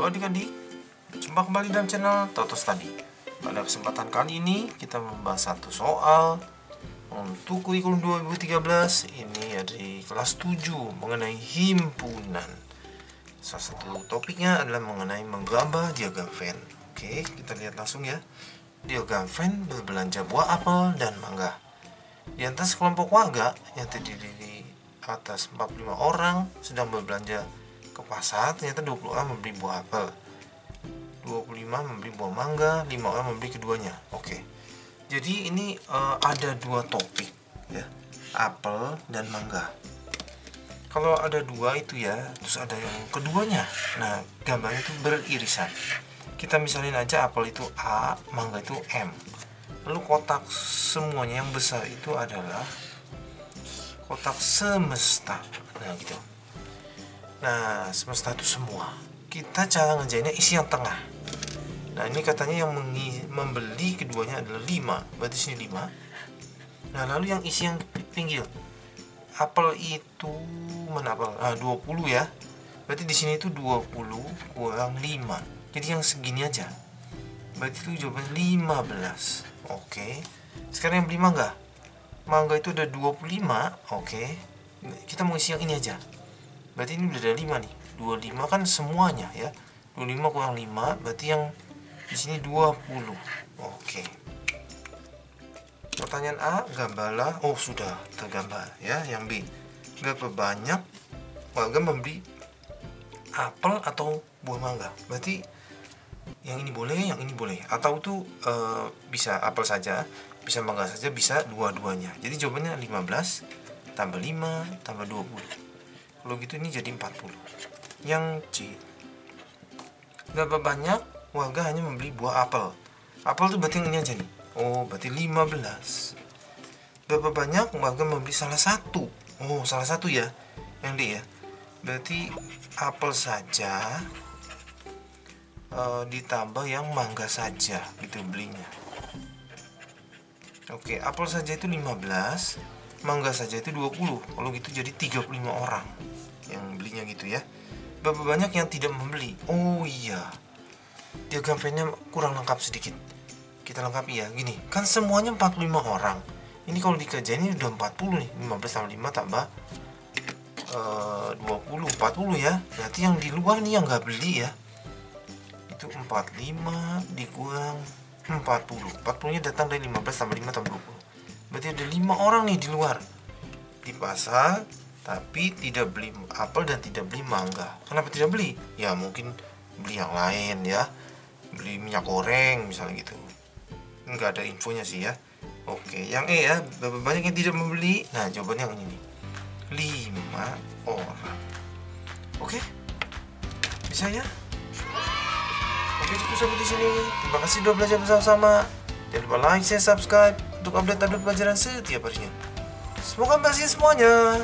Halo adik-adik, jumpa kembali dalam channel Toto Study. Pada kesempatan kali ini kita membahas satu soal untuk kurikulum 2013 ini dari kelas 7 mengenai himpunan. Salah satu topiknya adalah mengenai menggambar diagram Venn. Oke, kita lihat langsung ya. Diagram Venn berbelanja buah apel dan mangga. Di atas kelompok warga yang terdiri di atas 45 orang sedang berbelanja ke pasar ternyata 20 orang membeli buah apel. 25 membeli buah mangga 5 orang membeli keduanya. Oke. Jadi ini uh, ada dua topik ya. Apel dan mangga. Kalau ada dua itu ya terus ada yang keduanya. Nah gambarnya itu beririsan. Kita misalin aja apel itu A mangga itu M. Lalu kotak semuanya yang besar itu adalah kotak semesta. Nah gitu Nah, semesta itu semua. Kita cara ngerjainnya isi yang tengah. Nah, ini katanya yang membeli keduanya adalah 5. Berarti sini 5. Nah, lalu yang isi yang pinggir. Apel itu mana apel? Ah, 20 ya. Berarti di sini itu 20 kurang 5. Jadi yang segini aja. Berarti itu jawabannya 15. Oke. Sekarang yang beli mangga. Mangga itu ada 25. Oke. Kita mau isi yang ini aja berarti ini udah ada 5 nih. 25 kan semuanya ya. 25 kurang 5 berarti yang di sini 20 oke. Pertanyaan A gambarlah oh sudah tergambar ya yang B. Berapa banyak warga membeli apel atau buah mangga? Berarti yang ini boleh yang ini boleh. Atau tuh e, bisa apel saja bisa mangga saja bisa dua-duanya. Jadi jawabannya 15 tambah 5 tambah 20 kalau gitu ini jadi 40 yang C. Berapa banyak. Warga hanya membeli buah apel. Apel itu berarti ini aja nih. Oh berarti 15 berapa banyak. Warga membeli salah satu. Oh salah satu ya yang D ya. Berarti apel saja uh, ditambah yang mangga saja gitu belinya. Oke apel saja itu 15 mangga saja itu 20 kalau gitu jadi 35 orang yang belinya gitu ya. Berapa banyak yang tidak membeli? Oh iya. Diagram Venn-nya kurang lengkap sedikit. Kita lengkapi ya. Gini kan semuanya 45 orang. Ini kalau dikerjain ini udah 40 nih. 15 tambah 5 tambah uh, 20 40 ya. Berarti yang di luar nih yang nggak beli ya. Itu 45 dikurang 40 40 nya datang dari 15 tambah 5 tambah 20 berarti ada lima orang nih di luar. Di pasar tapi tidak beli apel dan tidak beli mangga. Kenapa tidak beli? Ya mungkin beli yang lain ya. Beli minyak goreng misalnya gitu. Nggak ada infonya sih ya. Oke yang E ya. Banyak yang tidak membeli? Nah jawabannya yang ini. Lima orang. Oke? Bisa ya? Oke cukup sampai di sini. Terima kasih sudah belajar bersama-sama. Jangan lupa like share subscribe untuk update-update pelajaran setiap harinya. Semoga berhasil semuanya.